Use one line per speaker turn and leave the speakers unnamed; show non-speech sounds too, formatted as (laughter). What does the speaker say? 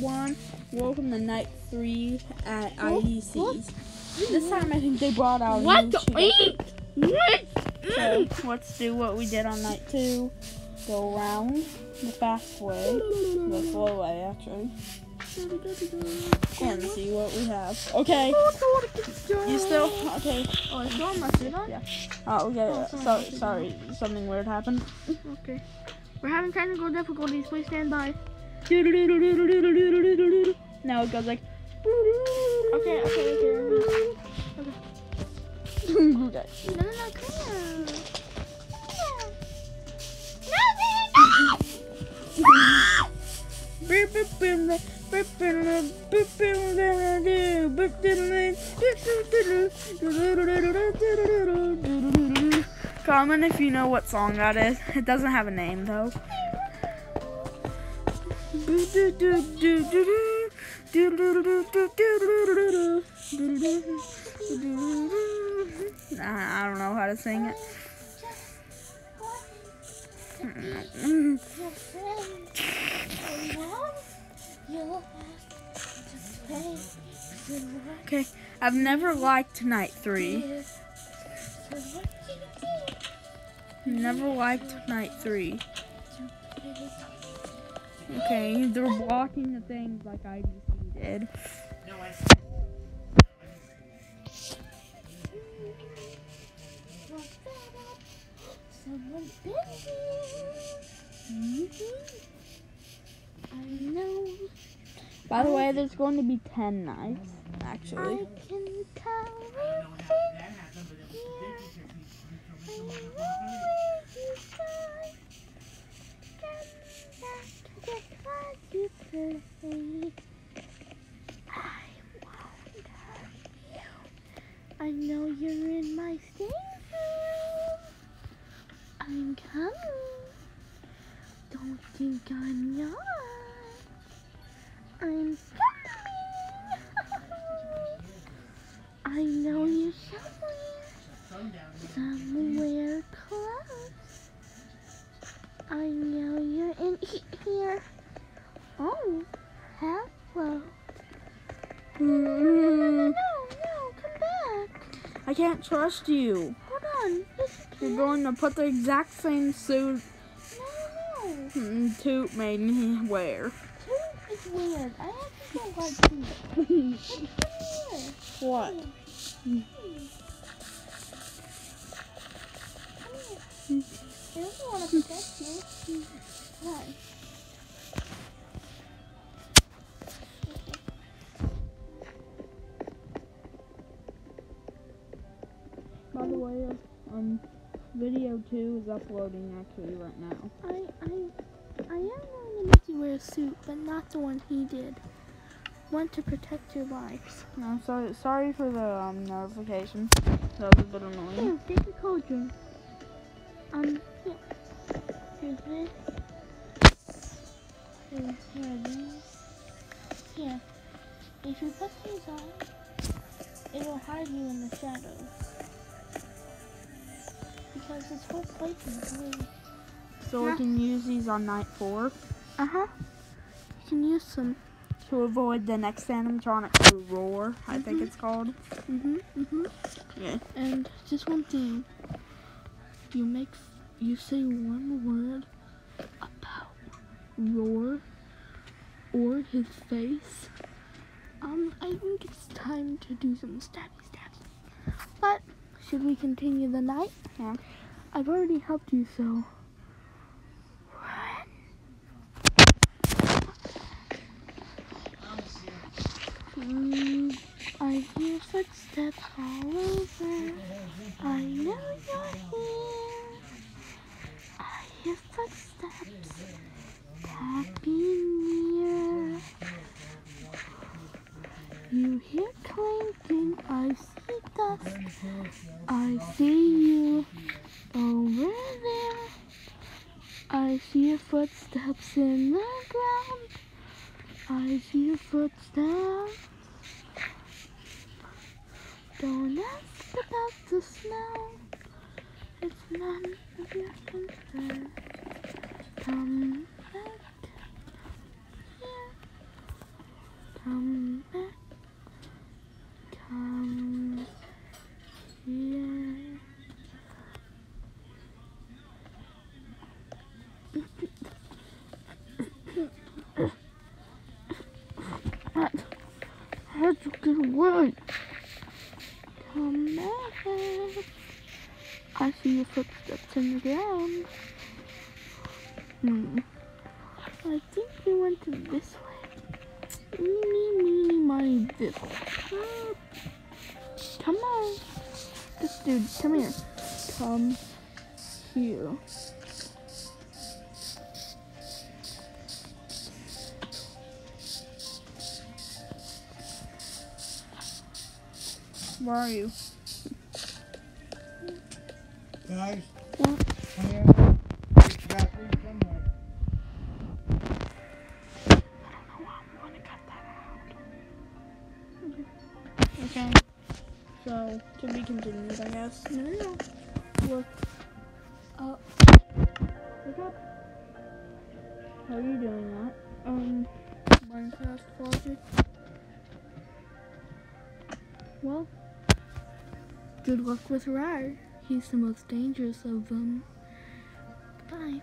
one. Welcome to night three at IDC's. This time I think they brought out.
What the
ship.
What? Mm-hmm.
So let's do what we did on night two. Go around the fast way, the slow way actually, and see what we have. Okay. You still okay?
Oh, I still have my suit on?
Yeah. Oh, okay.
Oh,
so,
sorry.
sorry, something weird happened.
Okay. We're having technical difficulties. Please stand by.
Now it goes like.
Okay, okay, okay. No, no, come here.
Comment if you know what song that is. It doesn't have a name though. I don't know how to sing it. Okay, I've never liked Night 3. Never liked Night 3. Okay, they're blocking the things like IDC did.
Here. I know.
By the way, there's going to be 10 nights, actually.
I can tell. I know you try. Come back to the class I won't hurt you. I know you're in my room. I'm coming. Don't think I'm not. I'm coming. (laughs) I know you're somewhere, somewhere close. I know
can't trust you.
Hold on.
You're going to put the exact same suit
No, no.
Toot made me wear.
Two is weird. I actually don't like. (laughs) It's weird.
What?
Come here. I also want to protect you. Why?
By the way, um, video two is uploading actually right now.
I I I am going to make you wear a suit, but not the one he did. One to protect your lives.
No, sorry, sorry for the um, notification. That was a bit annoying.
Here, take a cold drink. Um, here. Here's this. Here's, here are these. Here. If you put these on, it'll hide you in the shadows. Because whole place is blue.
So we can use these on night four
Uh huh. You can use some.
to avoid the next animatronic to roar. I think
Mhm.
it's called.
Mhm. Mhm.
Yeah.
And just one thing. You make. You say one word about roar or his face. Um, I think it's time to do some stabby stabs. But should we continue the night?
Yeah.
I've already helped you, so. Mm, I hear footsteps all over. I know you're here. I hear footsteps tapping near. You hear clinking. I see dust. I see you over there. I see your footsteps in the ground. I see your footsteps. Don't ask about the smell. It's none of your concern. Come back here. Come back. Come here. That had to get away. Come back. I see your footsteps in the ground. Hmm. I think you went this way. Meeny, meeny, miny, this. Come on. This dude, come here. Come here.
Where are you?
Guys,
What?
come here. It's got to be somewhere.
I want to cut that out.
Okay. So, to be continued, I guess.
No, no, no. Look up.
Look up. How are you doing that?
Um, Minecraft project. Well, good luck with Rar. He's the most dangerous of them. Bye.